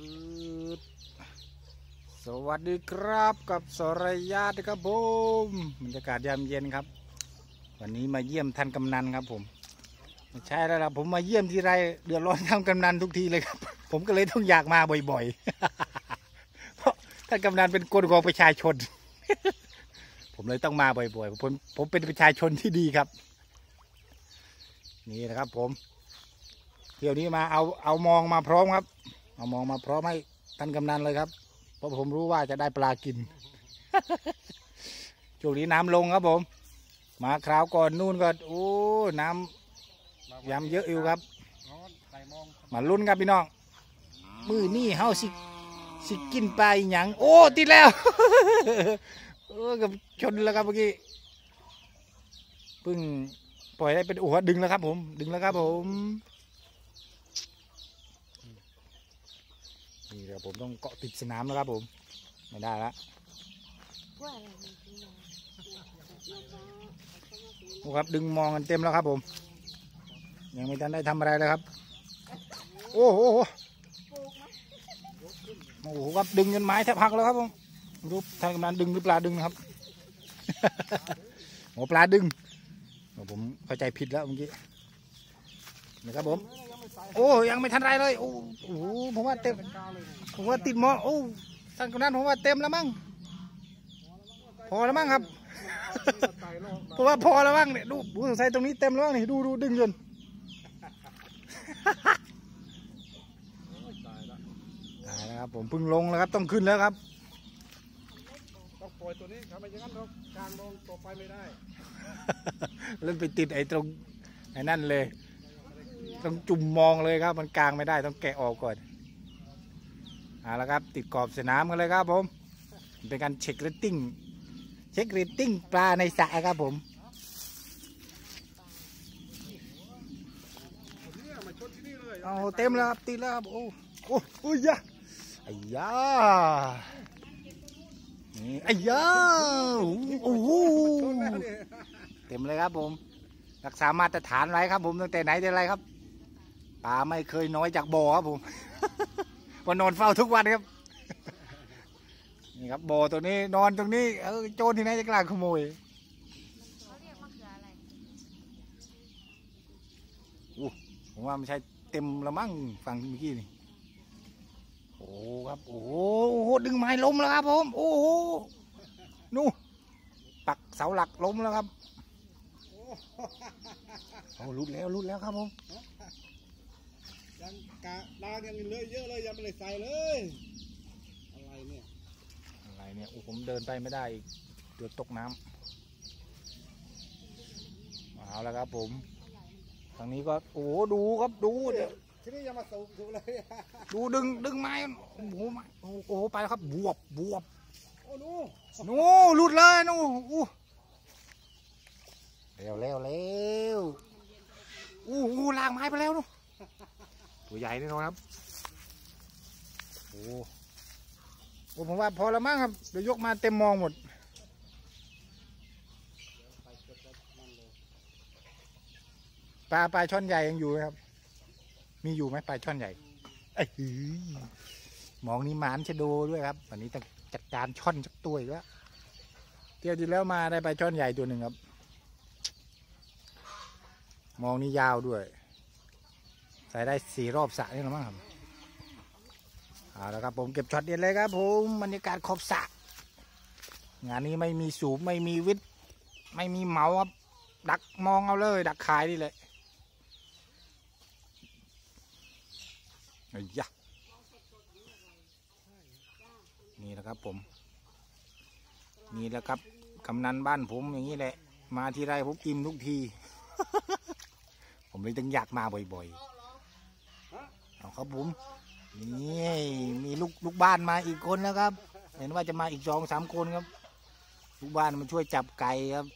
ปืดสวัสดีครับกับสรยาติครับผมบรรยากาศยามเย็นครับ วันนี้มาเยี่ยมท่านกำนันครับผมไม่ใช่แล้วล่ะผมมาเยี่ยมทีไรเดือดร้อนท่านกำนันทุกทีเลยครับ ผมก็เลยต้องอยากมาบ่อยๆเพราะท่านกำนันเป็นคนของประชาชน ผมเลยต้องมาบ่อยๆผมผมเป็นประชาชนที่ดีครับ นี่นะครับผมเที่ยวนี้มาเอาเอามองมาพร้อมครับ เอามองมาพร้อมให้ท่านกำนันเลยครับ เพราะผมรู้ว่าจะได้ปลากินช่วงนี้น้ำลงครับผม มาคราวก่อนนู่นก็โอ้น้ำยำเยอะอยู่ครับ มาลุ้นครับพี่น้อง มือนี่เฮาสิสิกินปลาอีหยังโอ้ติดแล้วเออกับชนแล้วครับเมื่อกี้เพิ่งปล่อยได้เป็นโอ้โหดึงแล้วครับผม ดึงแล้วครับผมนี่เดี๋ ยวผมต้องเกาะติดสนามแล้วครับผม ไม่ได้ละโอ้ครับดึงมองกันเต็มแล้วครับผม ยังไม่ทันได้ทำอะไรเลยครับ โอ้โหโอ้โหครับดึงจนไม้แทบหักแล้วครับผมไม่รู้ทางกำนันดึงหรือปลาดึงนะครับโอ้ปลาดึงผมเข้าใจผิดแล้วเมื่อกี้นะครับผม โอ้ยังไม่ทันไรเลย โอ้โหผมว่าเต็ม ผมว่าติดหมอโอ้ท่านกำนันผมว่าเต็มแล้วมั้งพอแล้วมั้งครับเพราะว่าพอแล้วมั้งเนี่ยดูดูสงสัยตรงนี้เต็มแล้วมั้งนี่ดูดูดึงจนตายแล้วครับผมเพิ่งลงแล้วครับต้องขึ้นแล้วครับต้องปล่อยตัวนี้ทำไมอย่างนั้นเราการลงต่อไปไม่ได้เล่นไปติดไอ้ตรงไอ้นั่นเลย ต้องจุ่มมองเลยครับ มันกลางไม่ได้ต้องแกะออกก่อน เอาละครับติดกรอบสนามกันเลยครับผมเป็นการเช็คเรตติ้งเช็คเรตติ้งปลาในสระครับผมเอาเต็มแล้วครับติดแล้วครับโอ้โอ้โอ้ยะไอ้ยานี่ไอ้ยาโอ้โหเต็มเลยครับผม รักษามาตรฐานไว้ครับผมตั้งแต่ไหนแต่ไรครับปลาไม่เคยน้อยจากบ่อครับผม วันนอนเฝ้าทุกวันครับ นี่ครับบ่อตัวนี้นอนตรงนี้เออโจรที่ไหนจะกล้าขโมยอู้ผมว่าไม่ใช่เต็มละมั่งฝั่งเมื่อกี้นี่โอ้ครับโอ้โหโอ้โหดึงไม้ล้มแล้วครับผมโอ้โหนู่นปักเสาหลักล้มแล้วครับโอ้รุดแล้วรุดแล้วครับผม ยังกะลางยังเหลือเยอะเลยยังไม่ได้ใส่เลย อะไรเนี่ย อะไรเนี่ยโอ้ผมเดินไปไม่ได้อีกเดือดตกน้ำเอาแล้วครับผมทางนี้ก็โอ้โหดูครับดูเดี๋ยวทีนี้ยังมาสูบสูบเลย ดูดึงดึงไม้โอ้โหไม้โอ้โหไปแล้วครับบวบบวบโอ้หนูนู่หลุดเลยนู่อู้เร็วเร็วเร็วอู้หูลากไม้ไปแล้วนู่ ตัวใหญ่แน่นอนครับ โอ้โอ้ผมว่าพอแล้วมั้งครับ เดี๋ยวยกมาเต็มมองหมดปลาปลาช่อนใหญ่ยังอยู่ครับ มีอยู่ไหมปลาช่อนใหญ่เอ้ยมองนี่หมานชะโดด้วยครับ วันนี้ต้องจัดการช่อนสักตัวอีกแล้วเที่ยวที่แล้วมาได้ปลาช่อนใหญ่ตัวหนึ่งครับ มองนี่ยาวด้วย ใส่ได้สี่รอบสระนี่หรือมั้งครับเอาละครับผมเก็บช็อตเด็ดเลยครับผมบรรยากาศขอบสระงานนี้ไม่มีสูบไม่มีวิทย์ไม่มีเหมาครับ ดักมองเอาเลย ดักขายนี่แหละไอ้ยะนี่แหละครับผม นี่แหละครับกำนันบ้านผมอย่างนี้แหละ มาทีไรผมกินทุกที ผมเลยต้องอยากมาบ่อย ๆ เอาครับผมนี่มีลูกลูกบ้านมาอีกคนแล้วครับ เห็นว่าจะมาอีกสองสามคนครับ ลูกบ้านมาช่วยจับไก่ครับ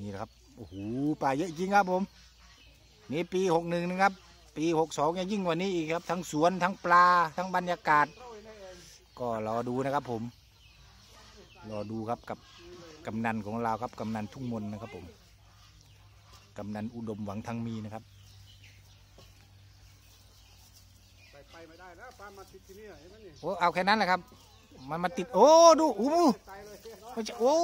นี่นะครับโอ้โหปลาเยอะจริงครับผม นี่ปีหกหนึ่งนะครับ ปีหกสองยังยิ่งกว่านี้อีกครับ ทั้งสวนทั้งปลาทั้งบรรยากาศ ก็รอดูนะครับผมรอดูครับกับกำนันของเราครับกำนันทุ่งมนนะครับผม กำนันอุดมหวังทางมีนะครับไม่ได้นะปลามาติดที่นี่เห็นไหมนี่โอ้เอาแค่นั้นแหละครับ มันมาติด โอ้ดูอู้หูใส่เลยไม่ใช่โอ้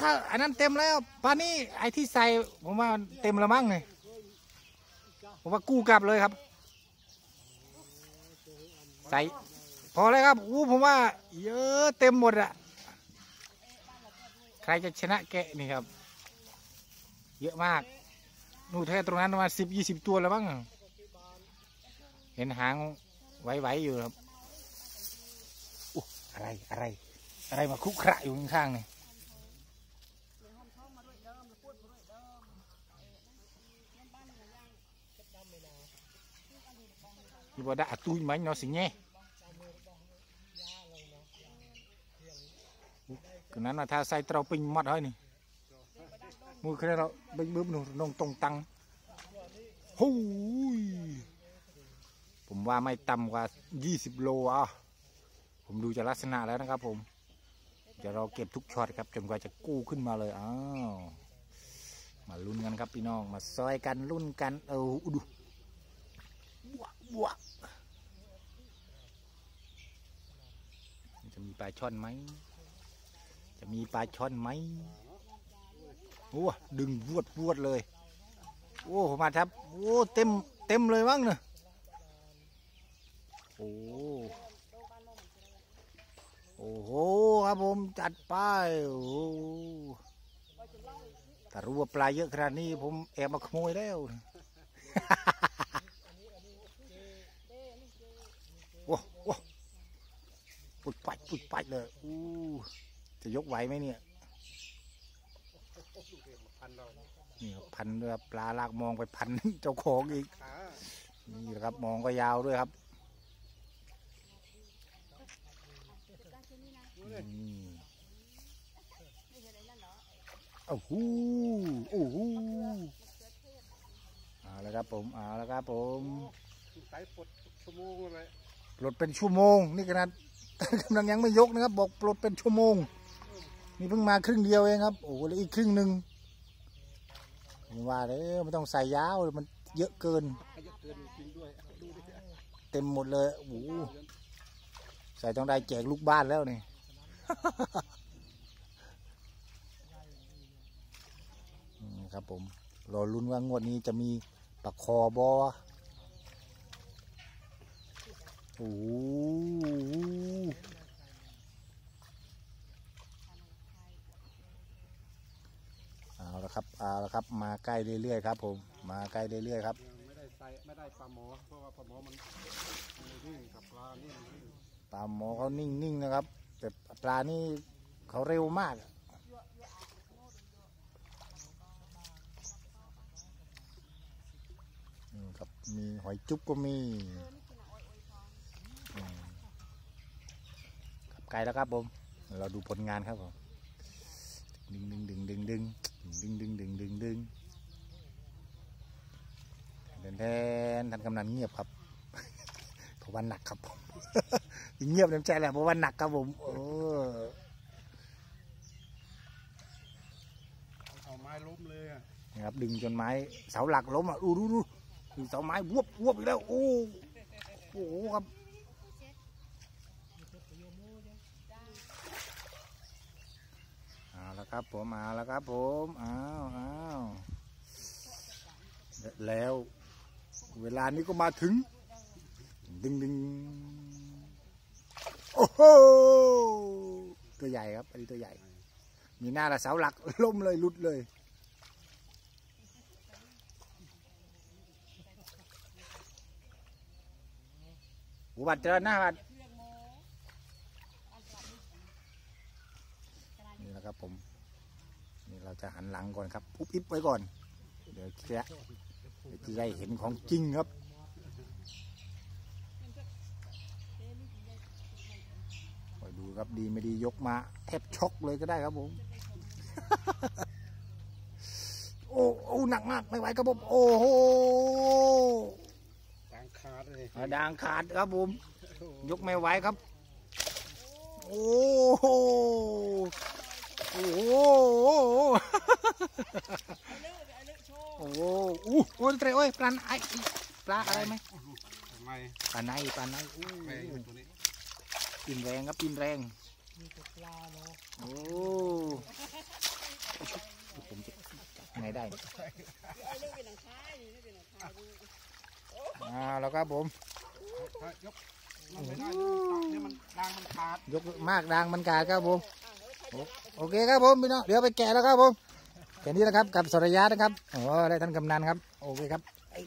ถ้าอันนั้นเต็มแล้วปลานี่ไอ้ที่ใส่ผมว่าเต็มแล้วมั้งเนี่ยผมว่ากู้กลับเลยครับ ใส่พอเลยครับอู้ผมว่า เยอะเต็มหมดอะใครจะชนะแกะนี่ครับ เยอะมาก นูแท้ตรงนั้นประมาณสิบยี่สิบตัวแล้วมั้งเห็นหางไหวๆอยู่ครับอู้อะไรอะไร อะไรมาคุกคระอยู่ข้างๆนี่นี่บ่ได้ตุ้ยไหมเนาะสิแง่คือนั้นนะถ้าใส่เตาปิ้งมัดเฮ้ยนี่ มือคือเราบึ้มบึ้มหนูนงตรงตังหูยผมว่าไม่ต่ำกว่า 20 โลอะผมดูจากลักษณะแล้วนะครับผมเดี๋ยวเราเก็บทุกช็อตครับจนกว่าจะกู้ขึ้นมาเลยอ้าวมาลุ้นกันครับพี่น้องมาซอยกันลุ้นกันเออดูว้าวว้าวจะมีปลาช่อนไหม จะมีปลาช่อนไหม โอ้ดึงววดวดเลย โอ้มมาครับโอ้เต็มเต็มเลยมั้งเนอะโอ้โอ้โหครับผมจัดไปโอ้โหถ้ารู้ว่าปลาเยอะขนาดนี้ผมแอบมาขโมยแล้วโอ้โหปุดปัดปุดปัดเลยอู้จะยกไหวไหมเนี่ย พันเรานี่ครับพันด้วยครับปลาลากมองไปพัน เจ้าของอีก ขานี่แหละครับมองก็ยาวด้วยครับนี่โอ้โหโอ้โหเอาแล้วครับผมเอาแล้วครับผมใส่ปลดชั่วโมงเลยปลดเป็นชั่วโมง นี่ขนาด กำลังยังไม่ยกนะครับ บอกปลดเป็นชั่วโมง นี่เพิ่งมาครึ่งเดียวเองครับ โอ้โหแล้วอีกครึ่งหนึ่งผม ว่าเลยไม่ต้องใส่ยาวมันเยอะเกินขยับเกินจริงด้วยดูดิเต็มหมดเลยโอ้โหใส่ต้องได้แจกลูกบ้านแล้วนี่อืมครับผมรอลุ้นว่างวดนี้จะมีปลาคอบอโอ้โหเอาละ ครับเอาละครับ มาใกล้เรื่อยๆครับ ผมมาใกล้เรื่อยๆครับยังไม่ได้ใส่ไม่ได้ปลาหมอเพราะว่าปลาหมอมันมันนิ่งกับปลานี่มันนิ่งปลาหมอเขานิ่งๆนะครับ แต่ปลานี่เขาเร็วมากอะอืมครับมีหอยจุ๊บก็มีอืมครับไกลแล้วครับผม เราดูผลงานครับผมดึงดึงดึงดึงดึง ดึงดึงดึงดึงดึงแทนแทนท่านกำนันเงียบครับเพราะว่าหนักครับผมเงียบน้ำใจแหละเพราะว่าหนักครับผมเออเอาไม้ล้มเลยอะนะครับดึงจนไม้เสาหลักล้มอะดูดูดูดูเสาไม้วบวบอีกแล้วโอ้โหครับเอาละ ครับผมเอาละครับผมอ้าวอ้าวแล้ว เวลานี้ก็มาถึง ดึงดึงโอ้โหตัวใหญ่ครับอันนี้ตัวใหญ่ มีหน้าละเสาหลักล้มเลยลุดเลยหูบัดเจริญหน้าบัดนี่แหละครับผม นี่เราจะหันหลังก่อนครับอุบอิบไว้ก่อน เดี๋ยวจะเดี๋ยวจะได้เห็นของจริงครับคอยดูครับดีไม่ดียกมาแทบช็อกเลยก็ได้ครับผม โอ้โอ้หนักมากไม่ไหวครับผม โอ้โหต่างขาดเลยด่างขาดครับผม ยกไม่ไหวครับ โอ้โหโอ้โห โอ้โหอู้โอ้ยเตรโอ้ยปลาไอปลาอะไรไหมไม่ปลาในปลาในอู้ไม่ตัวนี้ปินแรงครับปินแรงมีแต่ปลาเนาะโอ้ผมจะจับไงได้เนี่ยอ่าแล้วครับผมถ้ายกมันไม่ได้เดี๋ยวมันดางมันขาดยกมากดังมันขาดครับผมโอโอเคครับผมพี่น้องเดี๋ยวไปแกะแล้วครับผม แค่นี้นะครับกับสรยานะครับโอ้ได้ท่านกำนันครับ โอเคครับไอ้